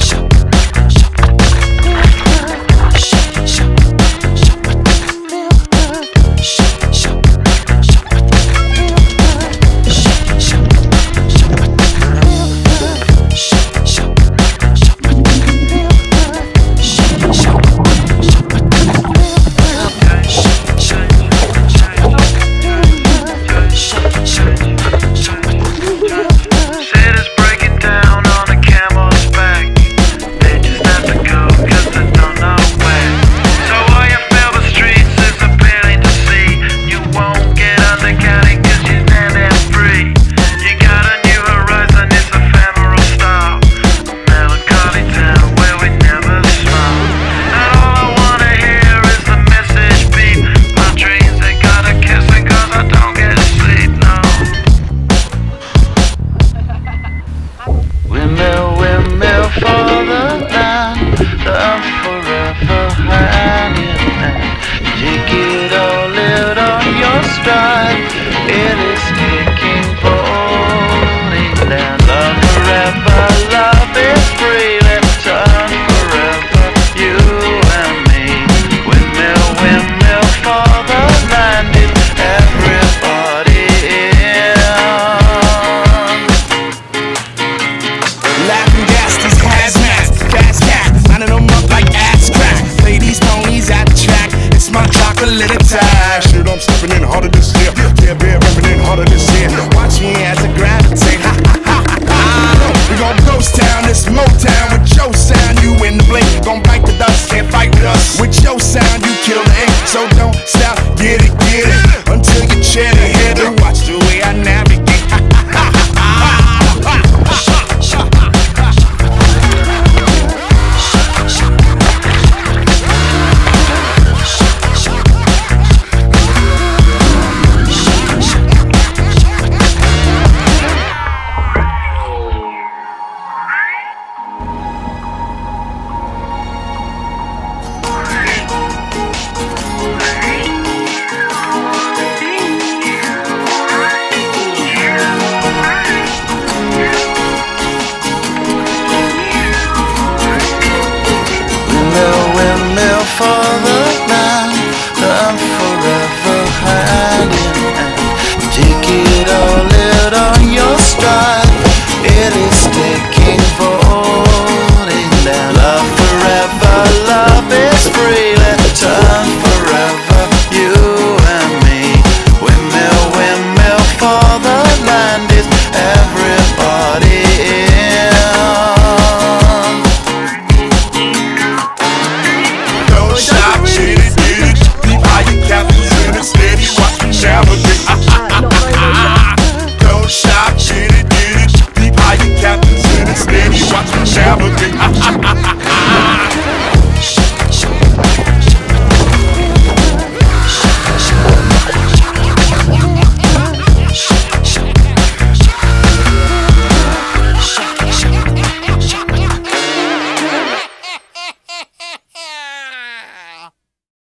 Show. reppin' harder this year. Yeah, bear reppin' harder this year. Watch me as I gravitate. Ha ha ha ha. We gon' ghost town, this Motown with your sound. You in the blink, gon' bite the dust, can't fight with us. With your sound, you kill the ink. So don't stop, get it, get it until you chat ahead. shower.